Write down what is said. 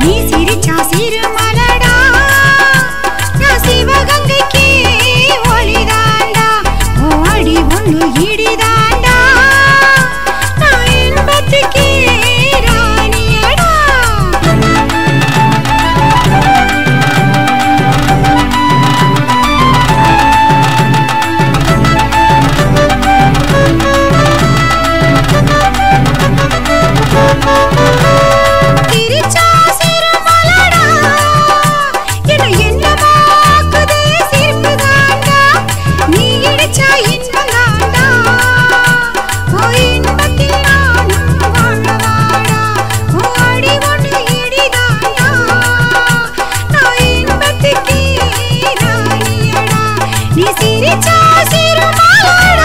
你。सिरु शिरमा